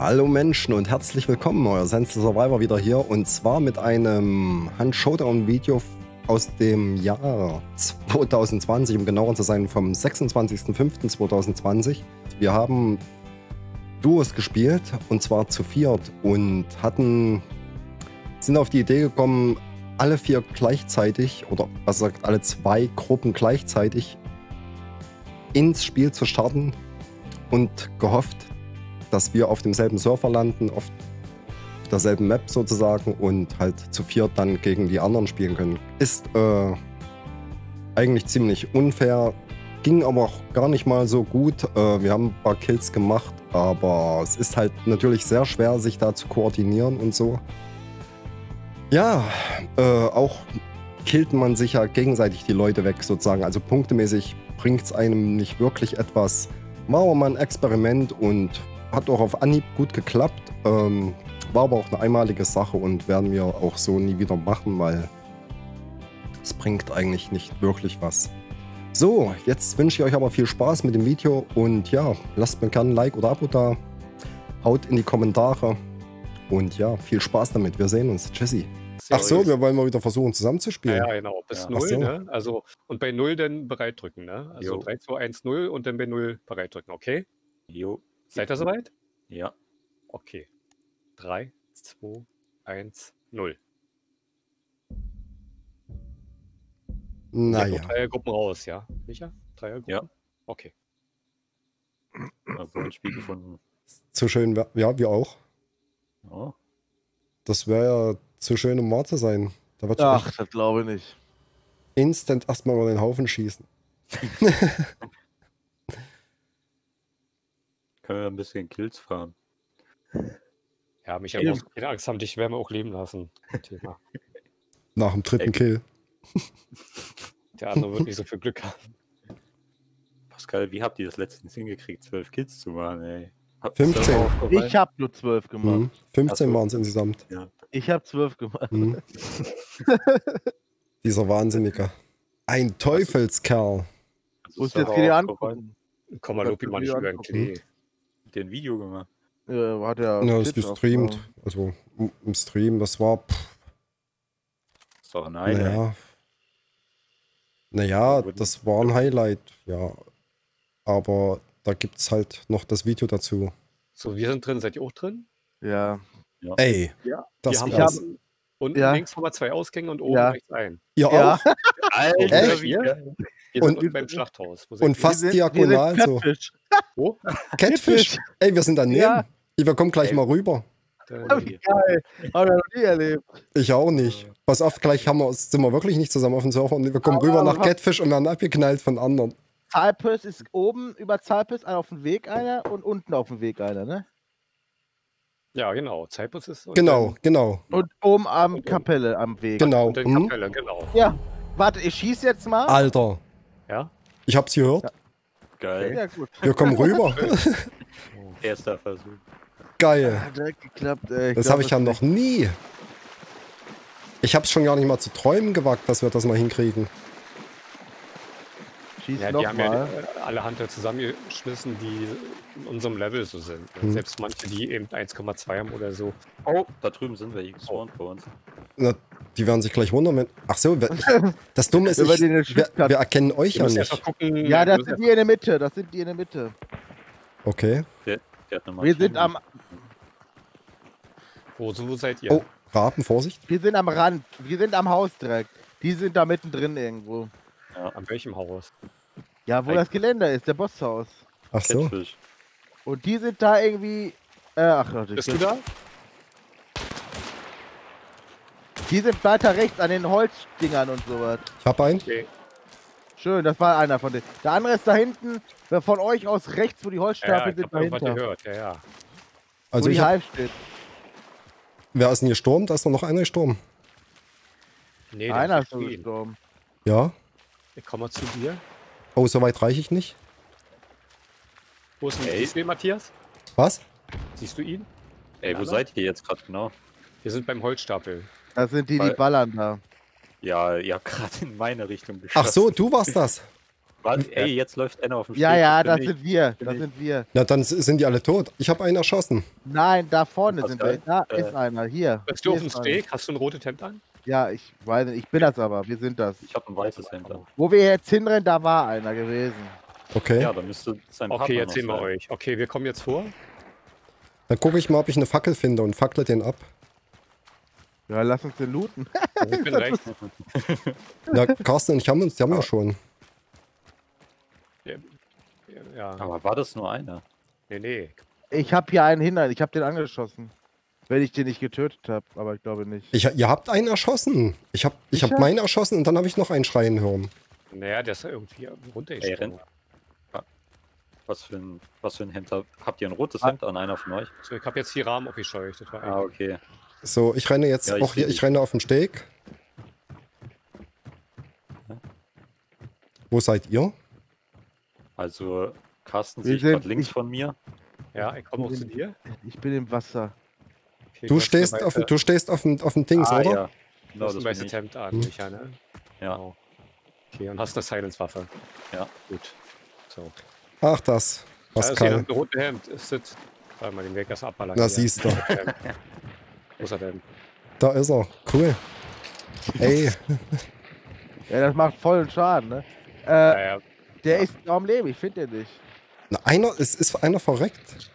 Hallo Menschen und herzlich willkommen, euer Sense Survivor wieder hier und zwar mit einem Hand Showdown Video aus dem Jahr 2020, um genauer zu sein, vom 26.05.2020. Wir haben Duos gespielt und zwar zu viert und hatten, sind auf die Idee gekommen, alle vier gleichzeitig oder was sagt alle zwei Gruppen gleichzeitig ins Spiel zu starten und gehofft, dass wir auf demselben Server landen, auf derselben Map sozusagen und halt zu viert dann gegen die anderen spielen können. Ist äh, eigentlich ziemlich unfair, ging aber auch gar nicht mal so gut. Äh, wir haben ein paar Kills gemacht, aber es ist halt natürlich sehr schwer, sich da zu koordinieren und so. Ja, äh, auch killt man sich ja gegenseitig die Leute weg sozusagen. Also punktemäßig bringt es einem nicht wirklich etwas. Machen wir mal ein Experiment und hat auch auf Anhieb gut geklappt. Ähm, war aber auch eine einmalige Sache und werden wir auch so nie wieder machen, weil es bringt eigentlich nicht wirklich was. So, jetzt wünsche ich euch aber viel Spaß mit dem Video und ja, lasst mir gerne ein Like oder Abo da, haut in die Kommentare und ja, viel Spaß damit. Wir sehen uns. Tschüssi. Ach so, wir wollen mal wieder versuchen zusammenzuspielen. Ja, genau. Bis Ja. 0, Ach so. ne? Also, und bei 0 dann bereit drücken, ne? Also Jo. 3, 2, 1, 0 und dann bei 0 bereit drücken, okay? Jo. Seid ihr soweit? Ja. Okay. 3, 2, 1, 0. Naja, Dreiergruppen raus, ja? Micha? Dreiergruppen? Ja. Okay. Also ein Spiel gefunden. zu schön, ja, wir auch. Oh. Das wäre ja zu schön, um wahr zu sein. Da wird Ach, das glaube ich nicht. instant erstmal über den Haufen schießen. Können wir ein bisschen Kills fahren? Ja, Micha, Eben. brauchst du keine Angst haben, dich werden wir auch leben lassen. Thema. Nach dem dritten Ey. Kill. Der andere wird nicht so viel Glück haben. Pascal, wie habt ihr das letztens hingekriegt, zwölf Kills zu machen, ey? Habt 15. das auch aufgefallen? Ich habe nur zwölf gemacht. Mhm. 15 Ach so. waren es insgesamt. Ich habe zwölf gemacht. Mhm. Dieser Wahnsinnige. Ein Teufelskerl. Muss ist jetzt wieder angucken. Komm mal, wird mal nicht über den. Klee. Habt ihr ein Video gemacht? Ja, hat ja. Ja, das ist gestreamt. aufgenommen. Also im- Stream, das war. Pff, ist doch ein Highlight. naja. Naja, das war ein Highlight, ja. Aber da gibt es halt noch das Video dazu. So, wir sind drin. Seid ihr auch drin? Ja. Ey, Ja. das wir haben war's. hab- unten Ja. links haben wir zwei Ausgänge und oben Ja. rechts ein. Ihr Ja. auch? Alter, Echt? geil. Wir Und- sind beim Schlachthaus. Und fast Wir sind- diagonal wir so. Catfish. Wo? Catfish. Ey, wir sind daneben. Ja. Wir kommen gleich Ey. mal rüber. Geil. Hab ich noch nie erlebt. Ich auch nicht. Pass auf, gleich haben wir, sind wir wirklich nicht zusammen auf dem Server. Und wir kommen Aber- rüber nach Catfish und werden abgeknallt von anderen. Cypress ist oben über Cypress auf dem Weg einer und unten auf dem Weg einer, ne? Ja, genau. Cyprus ist. und Genau, genau, Und oben am Kapelle am Weg. genau. Und dann Hm? Kapelle, genau. Ja. Warte, ich schieß jetzt mal. Alter, Ja? ich hab's gehört. Geil. Ja, gut. Wir kommen rüber. Erster Versuch. Geil. Hat direkt geklappt, ey. Das glaub, habe ich ja noch nie. Ich hab's schon gar nicht mal zu träumen gewagt, dass wir das mal hinkriegen. Schieß Ja, noch die haben mal. ja alle Hunter zusammengeschmissen, die in unserem Level so sind. Hm. Selbst manche, die eben 1,2 haben oder so. Oh, da drüben sind welche gespawnt bei uns. Na, die werden sich gleich wundern. Wenn, ach so, ich, das Dumme ist, wir ich, wir, wir erkennen euch Wir ja nicht. gucken. Ja, wir das sind die in der Mitte. Das sind die in der Mitte. Okay. Der eine Wir sind am, Wo, so, wo seid ihr? Oh, Raben, Vorsicht. wir sind am Rand. Wir sind am Haus direkt. Die sind da mittendrin irgendwo. An welchem Haus? Ja, wo Eig- das Geländer ist, der Bosshaus. Ach so. Catfish. Und die sind da irgendwie. Äh, ach Gott, Bist du da? Die sind weiter rechts an den Holzdingern und sowas. Ich hab einen. Okay. Schön, das war einer von denen. Der andere ist da hinten, äh, von euch aus rechts, wo die Ja, ja, Holzstapel ich sind, dahinter. gehört. Ja, ja. Also wo ich die hab, steht. wer ist denn gestorben? Da ist doch noch einer gestorben. Nee, der Einer ist schon nicht gestorben. Ja. Ich komme mal zu dir. Oh, so weit reiche ich nicht. Wo ist denn ihn, Matthias? Was? Siehst du ihn? Ey, wo Alle? seid ihr jetzt gerade genau? Wir sind beim Holzstapel. Das sind die, die ballern da. Ja, ihr habt gerade in meine Richtung geschossen. Ach so, du warst das. Was? Ey, jetzt läuft einer auf dem Ja, Steg, ja, das das ich. sind wir. Das ich. sind wir. Na, dann sind die alle tot. Ich habe einen erschossen. Nein, da vorne Was sind wir. Da Äh, ist einer. Hier. Bist du Hier auf dem ist einer. Steg? Hast du ein rotes Hemd an? Ja, ich weiß nicht. Ich bin das aber. Wir sind das. Ich habe ein weißes Hemd. Wo wir jetzt hinrennen, da war einer gewesen. Okay. Ja, da müsste sein Partner Okay, jetzt sehen wir euch. Okay, wir kommen jetzt vor. Dann gucke ich mal, ob ich eine Fackel finde und fackle den ab. Ja, lass uns den looten. Ich bin rechts. Na, Carsten und ich haben uns, die haben ja schon. Ja, Aber war das nur einer? nee, nee. Ich habe hier einen hinter. Ich habe den angeschossen. Wenn ich den nicht getötet habe, aber ich glaube nicht. Ich, ihr habt einen erschossen. Ich habe ich hab meinen erschossen und dann habe ich noch einen schreien hören. Naja, der ist ja irgendwie runtergesprungen. Was für ein, was für ein Hemd habt Habt ihr ein rotes Ah. Hemd an einer von euch? So, ich habe jetzt die Rahmen aufgescheucht. Das war Ah, okay. So, ich renne jetzt Ja, ich auch hier, ich renne auf den Steg. Wo seid ihr? Also, Carsten sehe ich sind- gerade links ich- von mir. Ja, ich komme auch zu dir. Ich bin im Wasser. Du stehst, auf, weiße- du stehst auf dem, auf dem Dings, ah, oder? ja. Du Genau, hast das weißes ich. Hemd an, Hm. Micha, ne? Ja. Genau. Okay, und hast eine Silence-Waffe. Ja. Gut. So. Ach, das. Also hier Pascal. ein rotes Hemd. Ist das. Warte mal, den Weg erst abballern. Na, hier. siehst du. Wo ist er denn? Da ist er. Cool. Ey, Ja, das macht vollen Schaden, ne? Äh, Naja, der ist noch am Leben. Ich finde den nicht. na, einer, es ist einer verreckt.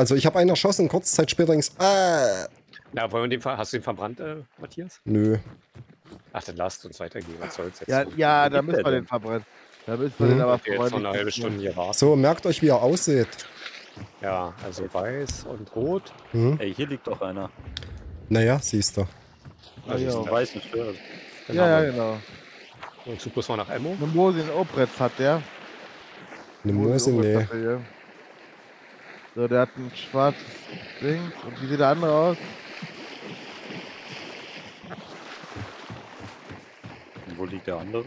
Also ich habe einen erschossen, kurze Zeit später ging's. Ah, na, wollen wir den ver hast du den verbrannt, äh, Matthias? nö. Ach, dann lasst uns weitergehen. Was soll's jetzt? Ja, so? ja, da müssen wir den verbrennen. Da müssen wir Hm. den aber Okay, jetzt noch eine freundlich halbe mitnehmen. Stunde hier warten. So, merkt euch, wie er aussieht. Ja, also weiß und rot. Hm? Ey, hier liegt doch einer. Naja, siehst du. Ah, Also ja. ist Ein der- weißen Shirt. den Ja, ja, genau. Und zu muss man nach Emmo. Eine Mose in Opretz hat der. Eine Mose Mose, in Opretz nee. So, der hat ein schwarzes Ding. Und wie sieht der andere aus? Und wo liegt der andere?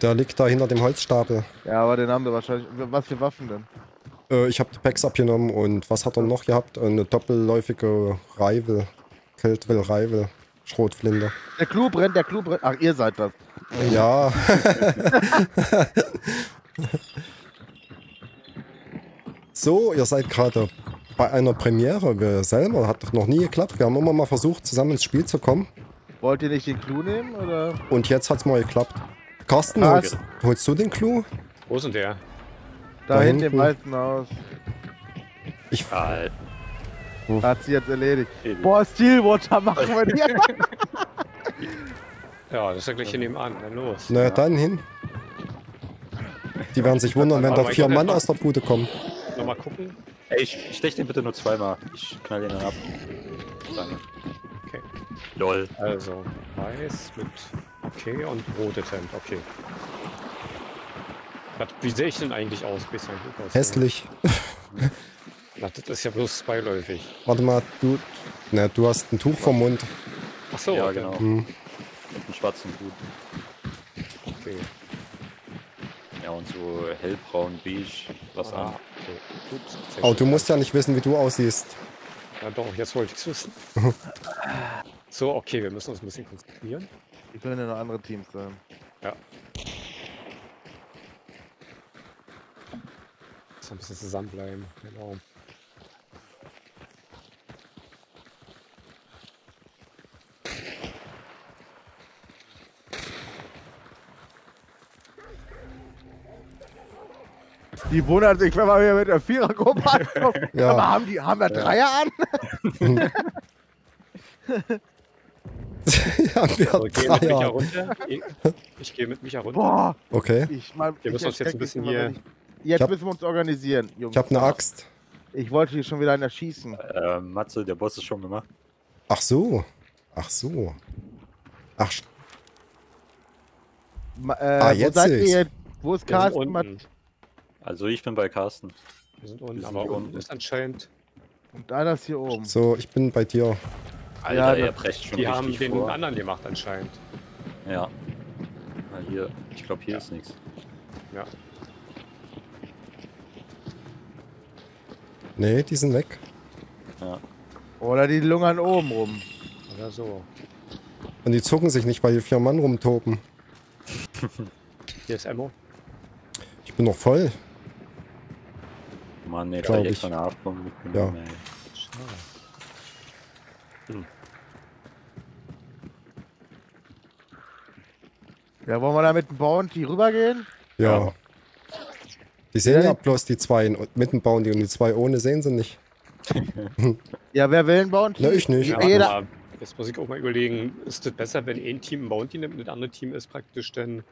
Der liegt da hinter dem Holzstapel. Ja, aber den haben wir wahrscheinlich. Was für Waffen denn? Äh, ich habe die Packs abgenommen und was hat er noch gehabt? Eine doppelläufige Reivel. Keltwill Reivel. Schrotflinte. Der Clou brennt, der Clou brennt. Ach, ihr seid das. Ja. so, ihr seid gerade bei einer Premiere. Wir selber hat doch noch nie geklappt. Wir haben immer mal versucht, zusammen ins Spiel zu kommen. Wollt ihr nicht den Clou nehmen? Oder? Und jetzt hat's mal geklappt. Carsten, Ah, holst, holst du den Clou? Wo ist denn der? Da, Da hinten im weißen Haus. Ich, Ah, Hat sie jetzt erledigt. ey, Boah, Steelwater machen wir dir. Ja, das ist ja gleich hier nebenan. Dann los. na dann hin. Die werden sich wundern, wenn da vier Mann aus der Bude kommen. Nochmal gucken. ey ich stech den bitte nur zweimal. Ich knall den dann ab. Danke. Okay. Lol. Also, weiß mit okay und rotes Hemd. Okay. Was, wie sehe ich denn eigentlich aus? Bisschen gut aus. Hässlich. Na, das ist ja bloß beiläufig. Warte mal, du. Na, du hast ein Tuch vom Mund. Ach so, Ja, okay. genau. Hm. Mit einem schwarzen Hut. Okay. Ja, und so hellbraun, beige, was Ah, an. Aber gut. du musst ja nicht wissen, wie du aussiehst. Ja, doch, jetzt wollte ich es wissen. so, okay, wir müssen uns ein bisschen konzentrieren. Die können ja noch andere Teams sein. Muss ein bisschen zusammenbleiben. Genau. Die wundert sich, wenn man hier mit der Vierergruppe ankommt. Ja. Aber haben, die, haben wir Dreier an? ja, wir Also, ich gehe mit Micha Dreier. runter. Ich, ich gehe mit Micha runter. Boah. Okay, Ich mein, Wir müssen uns jetzt ein bisschen mich hier- jetzt Ich hab- müssen wir uns organisieren, Jungs. ich habe eine Axt. Ich wollte hier schon wieder einen erschießen. Äh, Matze, der Boss ist schon gemacht. Ach so. Ach so. Ach, sch- Ma, äh, Ah, wo jetzt seid sehe ihr? Wo ist Carsten? Also ich bin bei Carsten. Wir sind unten, Wir sind aber unten unten. ist anscheinend. Und einer ist hier oben. so, ich bin bei dir. Alter, Ja, er das- brecht schon Die haben den vor. anderen gemacht anscheinend. Ja. Na, hier, ich glaube hier ist nichts. Ja. Nee, die sind weg. Ja. Oder die lungern oben rum. Oder so. Und die zucken sich nicht, weil hier vier Mann rumtoben. Hier ist Emmo. Ich bin noch voll. Mann, nee, da Glaub hab ich extra eine Haftbombe mitgenommen, ey. Schade. Ja, wollen wir da mit dem Bounty rübergehen? Ja. Ja. Die sehen ja Ja. bloß die zwei und mitten bauen die und die zwei ohne sehen sie nicht. Ja, wer will einen Bounty? Na, ich nicht. Ja, Jeder, aber jetzt muss ich auch mal überlegen, ist es besser, wenn ein Team ein Bounty nimmt und das andere Team ist praktisch dann.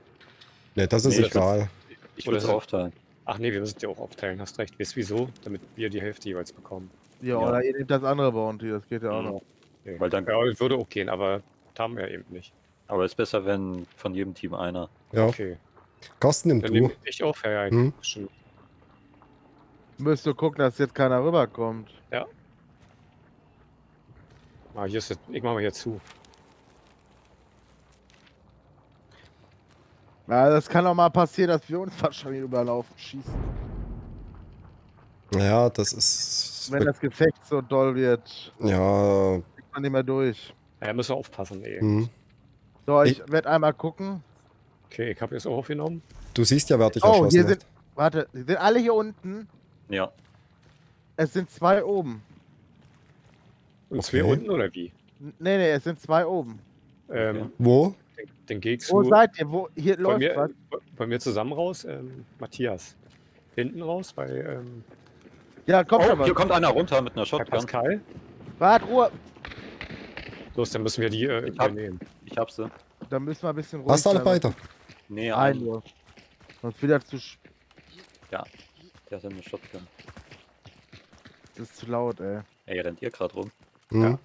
Ne, das ist Nee, das ist- egal. Ich würde es aufteilen. Ach nee, wir müssen es ja auch aufteilen, hast recht. Du wieso? Damit wir die Hälfte jeweils bekommen. ja, Ja. oder ihr nehmt das andere Bounty, das geht ja auch Mhm. noch. Nee. Weil dann- ja, würde auch gehen, aber das haben wir eben nicht. Aber es ist besser, wenn von jedem Team einer. Ja. Okay. Carsten, nimm Dann du. nehme ich ja, ja, Mhm. stimmt. Müsst du gucken, dass jetzt keiner rüberkommt. Ah, hier ist das, ich mache mal hier zu. Ja, das kann auch mal passieren, dass wir uns wahrscheinlich überlaufen schießen. Ja, das ist. Wenn das Gefecht so doll wird, Ja. kriegt man nicht mehr durch. Ja, müssen wir aufpassen, ey. Hm. So, ich, Ich- werde einmal gucken. Okay, ich habe jetzt auch aufgenommen. Du siehst ja, wer dich Oh, erschossen hier hat. sind. Warte, die sind alle hier unten. Ja. Es sind zwei oben. Und zwei Okay. unten oder wie? Nee, nee, es sind zwei oben. Ähm, Wo? Den, Gegst Wo seid ihr? Wo hier bei läuft mir, was? bei mir zusammen raus, ähm, Matthias. Hinten raus bei, ähm, Ja, komm Oh, schon mal. hier kommt einer runter mit einer Shotgun. Pascal. Wart, Ruhe. Los, dann müssen wir die äh, Ich hab- übernehmen. Ich hab sie. Da müssen wir ein bisschen ruhig Hast du alle beide? Nee, Ein nur. Sonst wieder zu. sch- Der hat eine Shotgun. Das ist zu laut, ey. Ey, rennt ihr gerade rum? Hm. Ja.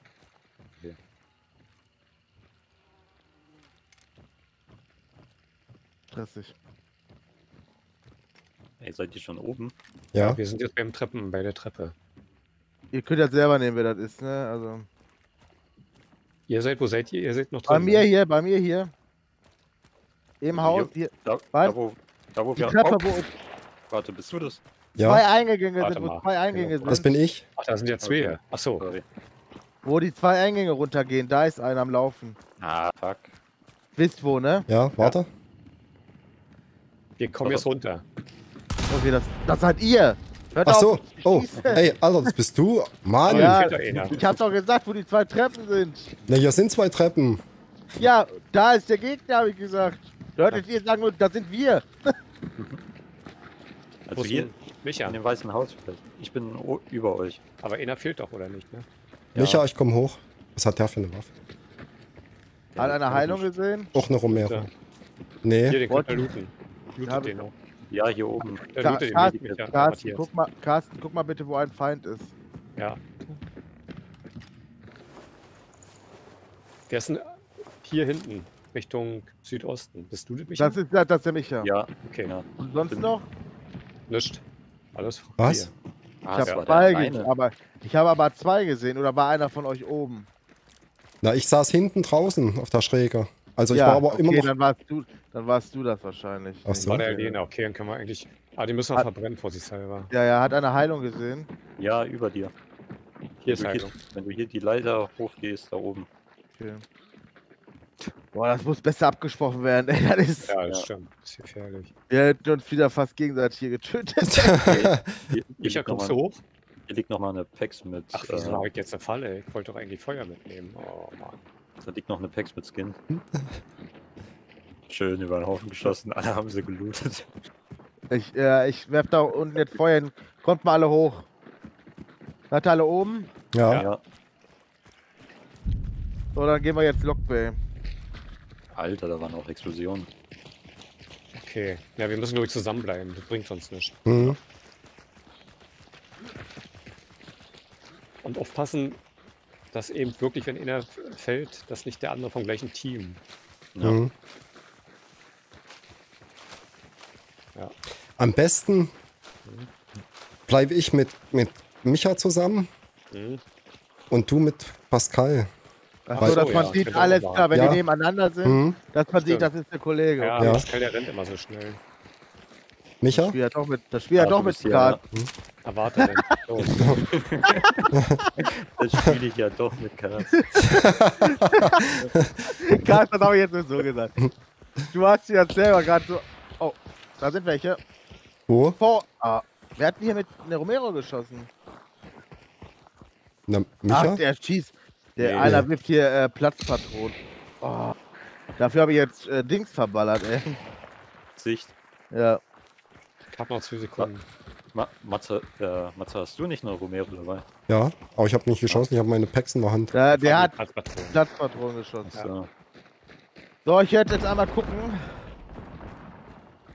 Stressig. Ey, seid ihr schon oben? Ja. Wir sind jetzt beim Treppen, bei der Treppe. Ihr könnt ja selber nehmen, wer das ist, ne? Also. Ihr seid, wo seid ihr? Ihr seid noch drin. Bei mir ne? hier, bei mir hier. Im Haus, hier. Da, da wo, da wo Die wir. Treppe, Oh, wo warte, bist du das? zwei Ja. Eingänge Warte sind, wo mal. zwei Eingänge. Das sind. bin ich. Ach, da sind ja zwei. Okay. Achso, Sorry. Wo die zwei Eingänge runtergehen, da ist einer am Laufen. Ah, fuck. Wisst wo, ne? Ja, warte. Wir kommen jetzt runter. Okay, das, das seid ihr. Hört Ach auf so. zu Oh, ey, Alter, das bist du? Mann. Ja. Da ich hab doch gesagt, wo die zwei Treppen sind. Na, hier sind zwei Treppen. Ja, da ist der Gegner, habe ich gesagt. Hörtet ihr sagen, nur, da sind wir. Also hier Micha. in dem weißen Haus vielleicht. Ich bin über euch. Aber einer fehlt doch, oder nicht? Ne? Ja. Micha, ich komm hoch. Was hat der für eine Waffe? Hat einer Heilung gesehen? Auch eine Romero. Ja. Hier, Nee. den könnt ihr What? looten. Lootet Ja, den auch. Ja, hier oben. Der Ka- lootet den Carsten. Carsten, guck mal, Carsten, guck mal bitte, wo ein Feind ist. Ja. Der ist ein, hier hinten, Richtung Südosten. Bist du das, Micha? Das ist, das ist der Micha. Ja, okay, ja. Und sonst bin- noch? Nischt. Alles Was? hier. Ah, Ich habe zwei, gesehen, aber ich habe aber zwei gesehen. Oder war einer von euch oben? Na, ich saß hinten draußen auf der Schräge. Also ich ja, war aber okay, immer noch. Dann warst du, dann warst du das wahrscheinlich. Ach so. War der Lena, okay, dann können wir eigentlich. Ah, die müssen wir verbrennen vor sich selber. Ja, ja, hat eine Heilung gesehen. Ja, über dir. Hier ist Heilung. hier, wenn du hier die Leiter hochgehst, da oben. Okay. Boah, das muss besser abgesprochen werden. Ey, das ist, Ja, das Ja. stimmt. Das ist gefährlich. Wir hätten uns wieder fast gegenseitig hier getötet. Hier, hier, Micha, noch kommst du hoch? hier liegt noch mal eine Pex mit. Ach, wieso äh, habe ich jetzt eine Falle? Ich wollte doch eigentlich Feuer mitnehmen. Oh, Mann. Da liegt noch eine Pex mit Skin. Schön über den Haufen geschossen. Alle haben sie gelootet. Ich, äh, ich werf da unten jetzt Feuer hin. Kommt mal alle hoch. Seid alle oben? Ja. Ja. So, dann gehen wir jetzt Lockbay. Alter, da waren auch Explosionen. Okay. Ja, wir müssen, glaube ich, zusammenbleiben. Das bringt uns nichts. Hm. Und aufpassen, dass eben wirklich, wenn einer fällt, dass nicht der andere vom gleichen Team. Ja. Hm. Ja. Am besten bleibe ich mit, mit Micha zusammen Mhm. und du mit Pascal. Achso, Weil- dass Oh man ja, sieht, auch alles klar, wenn Ja. die nebeneinander sind, Hm. dass man sieht, das ist der Kollege. Ja, Ja. Pascal, der rennt immer so schnell. Micha? Das Spiel hat doch mit, das Spiel hat Ah, doch mit bist ja- Kart. Erwarte denn. Los. Das spiele ich ja doch mit Karas. Kart, das habe ich jetzt nicht so gesagt. Du hast jetzt selber gerade so. Oh, da sind welche. Wo? Vor. Ah, wer hat denn hier mit einer Romero geschossen? Na, Ach, Micha? der schießt. Der Nee. einer wirft hier äh, Platzpatronen. Oh, dafür habe ich jetzt äh, Dings verballert, ey. Sicht. Ja. Ich hab noch zwei Sekunden. Ma Matze, äh, Matze, hast du nicht eine Romero dabei? Ja, aber ich habe nicht geschossen, ich habe meine Packs in der Hand. Der, der hat. Platzpatronen geschossen. So. So, ich werde jetzt einmal gucken.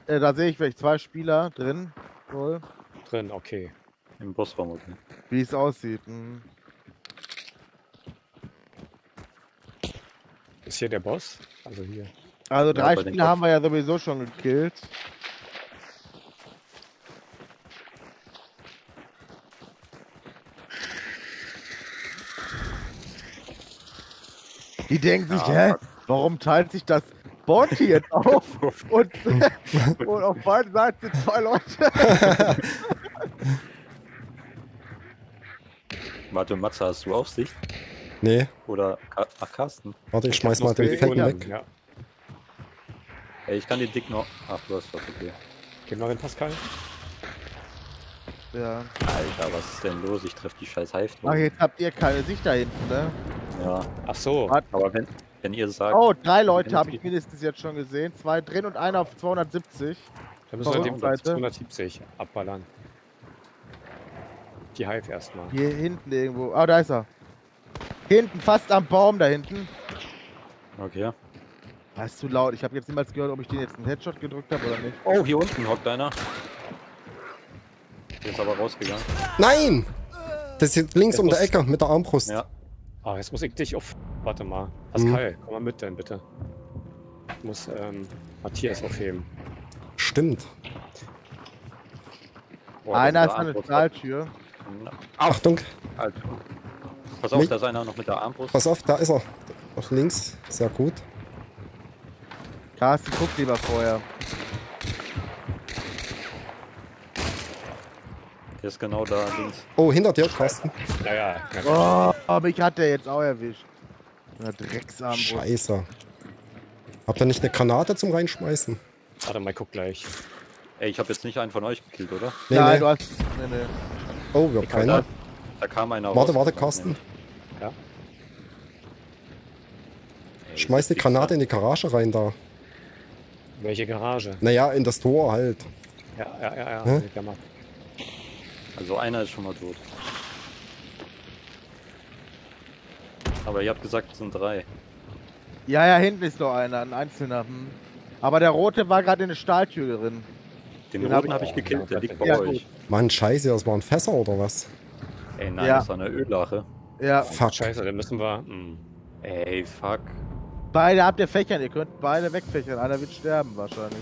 Äh, da sehe ich vielleicht zwei Spieler drin. Wohl. drin, okay. Im Bossraum, okay. Wie es aussieht. Hm. Ist hier der Boss? Also hier. Also Ja, drei den Spieler haben wir ja sowieso schon gekillt. Die denken sich, Ja, hä? Warum teilt sich das Bounty jetzt auf? Und, und auf beiden Seiten sind zwei Leute. Warte, Matze, hast du auch Sicht? Nee, Oder Ka Ach, Carsten? warte, ich schmeiß hab mal noch den Fetten weg. Ja. Ey, ich kann den Dick noch. Ach, du hast was, okay. Gehen wir rein, Pascal? Ja. Alter, was ist denn los? Ich treffe die scheiß Hive Ach, jetzt habt ihr keine Sicht da hinten, ne? Ja, Ach so. Aber wenn, wenn ihr sagt. Oh, drei Leute habe ich mindestens jetzt schon gesehen. Zwei drin und einer auf 270. Dann müssen wir Warum? dem Platz Seite? 270 abballern. Die Hive erstmal. Hier hinten irgendwo. Ah, da ist er. Hinten, fast am Baum da hinten. Okay. Das ist zu laut. Ich habe jetzt niemals gehört, ob ich den jetzt einen Headshot gedrückt habe oder nicht. Oh, hier unten hockt einer. Der ist aber rausgegangen. Nein! Das ist links Der um der Ecke mit der Armbrust. Ja. Ah, jetzt muss ich dich auf. Warte mal. Pascal, komm mal mit denn bitte. Ich muss ähm, Matthias aufheben. Stimmt. Oh, Einer ist an der. Stahltür. Achtung, Alter. Pass auf, Mich- da ist einer noch mit der Armbrust. pass auf, da ist er. Auf links, sehr gut. Carsten, guck lieber vorher. Der ist genau da links. Oh, hinter dir, Carsten. Naja, ja, Oh, mich hat der jetzt auch erwischt. Na, Drecksarm. Scheiße. Habt ihr nicht eine Granate zum Reinschmeißen? warte mal, guck gleich. Ey, ich habe jetzt nicht einen von euch gekillt, oder? Nee, Nein, nee. du hast. Nee, nee. Oh, wir haben Da, keiner. da kam einer Warte, raus. warte, Carsten. Ja? Ey, Schmeiß die Granate in die Garage rein da. Welche Garage? Naja, in das Tor halt. Ja, ja, ja, ja. Hä? Also einer ist schon mal tot. Aber ihr habt gesagt, es sind drei. Ja, ja, hinten ist noch einer, ein einzelner. Hm. Aber der rote war gerade in der Stahltür drin. Den Den hab roten ich- habe ich gekillt, der liegt bei Ja, euch. Mann, scheiße, das waren Fässer oder was? Ey, nein, Ja. das war eine Öllache. Ja, Fuck. Scheiße, dann müssen wir. Hm. Ey, fuck. beide habt ihr Fächern. Ihr könnt beide wegfächern. Einer wird sterben wahrscheinlich.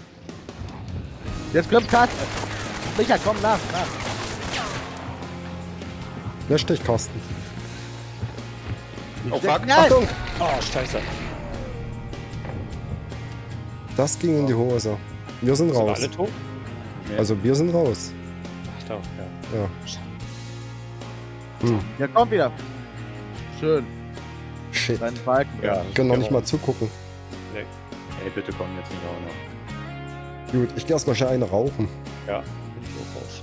Jetzt kommt Carsten. Micha, komm nach, nach. Lösch dich, Carsten. Oh, fuck. Nein! Achtung! Oh, Scheiße. Das ging in die Hose. Wir sind Sind raus. alle tot? Also wir sind raus. Ach doch, ja. Ja. Hm, Ja, komm wieder. Schön. shit. Deinen Balken. Ja, Können noch nicht mal zugucken. Ey, bitte komm jetzt nicht auch noch. Gut, ich geh erstmal schnell eine rauchen. Ja, bin ich auch raus.